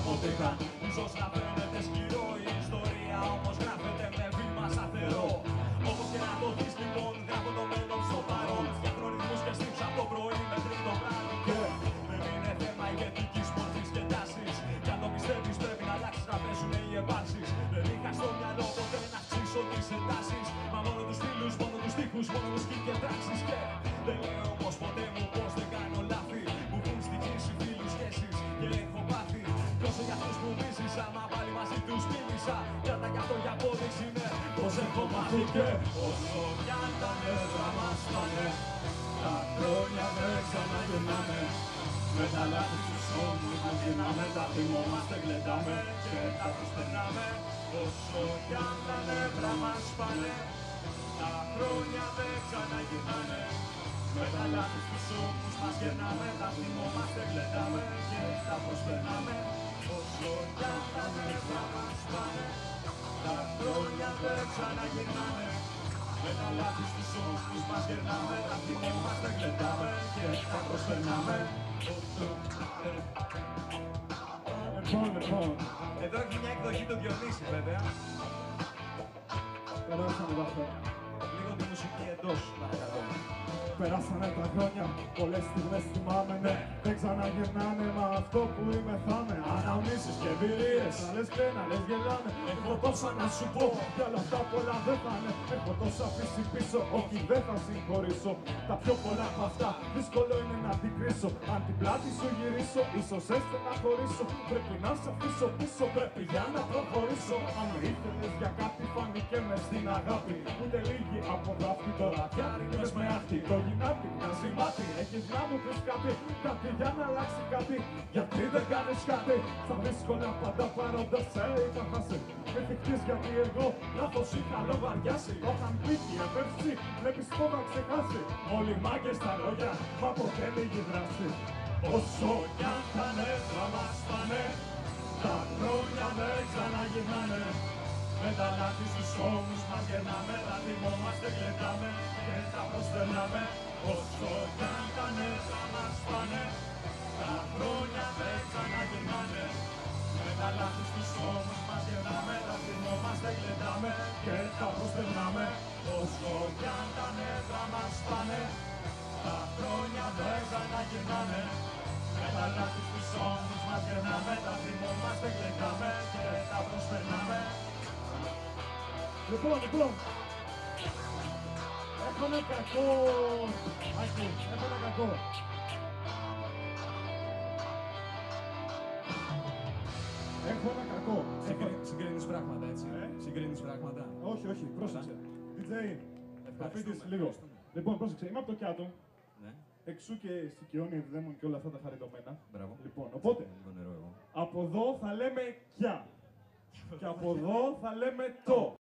αποτύχαν, ίσως να φαίνεται σκληρό Η ιστορία όμως γράφεται με βήμα σταθερό. Όπως και να το δεις λοιπόν γράφω το μέλλον στο παρόν. Φτιάχνω ρυθμούς και στύψα από το πρωί μέχρι το βράδυ. Και δεν είναι θέμα ηγετικής μορφής και τάσης. Κι αν το πιστεύεις πρέπει να αλλάξεις να πέσουν οι επάρξεις Δεν είχα στο μυαλό ποτέ να αυξήσω τις εντάσεις. Μα μόνο τους φίλους, μόνο τους τείχους, μόνο μουσική και πράξεις Και δεν λέω όμως ποτέ μου τους μίλησα Κι αν τα κι αυτό για απόδειξη είναι. Πως έχω μάθει Και όσο κι αν τα νεύρα μας πάνε Τα χρόνια δεν ξαναγυρνάνε με τα λάθη στους ώμους μας γυρνάμε, τα θυμόμαστε, γλεντάμε και τα προσπερνάμε Όσο κι αν τα νεύρα μας πάνε, τα χρόνια δεν ξαναγυρνάνε. Με τα λάθη στους ώμους μας γυρνάμε, τα θυμόμαστε, γλεντάμε και τα προσπερνάμε Όσο κι αν τα νεύρα μας πάνε, τα χρόνια δεν ξαναγυρνάνε με τα λάθη στους ώμους μας γερνάμε, τα θυμόμαστε, γλεντάμε και τα προσπερνάμε όσο Λοιπόν, λοιπόν. Εδώ έχει μια εκδοχή του Διονύση βέβαια, Περάσανε τα χρόνια. λίγο τη μουσική εντός παρακαλώ. Περάσανε τα χρόνια, πολλές στιγμές θυμάμαι, ναι Δεν ξαναγυρνάνε, μα αυτό που είμαι θα είμαι Αναμνήσεις και εμπειρίες, να λες και να λες γελάνε. Έχω τόσα να σου πω, κι όλα αυτά πολλά δεν θα είναι. Έχω τόσα αφήσει πίσω, όχι δεν θα συγχωρήσω. Τα πιο πολλά από αυτά, δύσκολο είναι να την κρίσω Αν την πλάτη σου γυρίσω, ίσως έστω να χωρίσω. Πρέπει να σε αφήσω πίσω, πρέπει για να προχωρήσω. Αν με ήθελες για κάτι, φάνηκε μες στην αγάπη. Ούτε λίγοι από δάφτη τώρα Μες με άχτη, το γυνάτι μοιάζει μάτι Έχεις να μου πεις κάτι, κάτι για να αλλάξει κάτι. Γιατί δεν κάνεις κάτι, στα δύσκολα πάντα παρόντας σε είχα χάσει. Με θυχτείς γιατί εγώ λάθος είχα λογαριάσει. Όταν μπήκε η επέμψη, βλέπεις πότε να ξεχάσει. Όλοι οι μάγκες στα λόγια, μα ποτέ λίγη δράση. Όσο κι αν τα νεύρα μας πάνε. Τα χρόνια δεν ξαναγυρνάνε. Με τα λάθη στους ώμους μας γερνάμε, τα προσπερνάμε Όσο κι αν τα νεύρα μας πάνε, τα χρόνια δεν ξαναγυρνάνε με τα λάθη στους ώμους μας γερνάμε, τα θυμόμαστε, γλεντάμε και τα προσπερνάμε Λοιπόν, λοιπόν. Έχω ένα κακό. Άκη, έχω ένα κακό. Έχω ένα κακό. Συγκρι- Συγκρίνεις πράγματα έτσι, Ε; συγκρίνεις πράγματα Όχι, όχι, πρόσεξε. DJ, Ευχαριστούμε, αφήτης λίγο. ευχαριστούμε. Λοιπόν, πρόσεξε, είμαι από το Κιάτο. Ναι, Εξού και Σικιόνι, Ευδαίμον και όλα αυτά τα χαριτωμένα. μπράβο Λοιπόν, οπότε, Λίγο νερό εγώ από εδώ θα λέμε κιά. Και από εδώ θα λέμε το.